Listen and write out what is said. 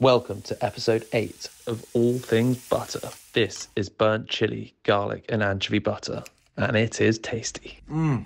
Welcome to episode 8 of All Things Butter. This is burnt chili, garlic, and anchovy butter, and it is tasty. Mmm,